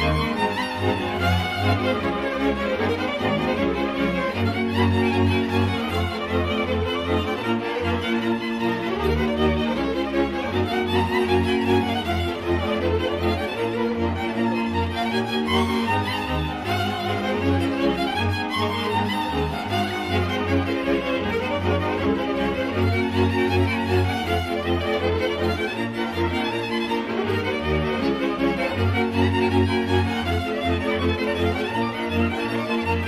Thank you. Música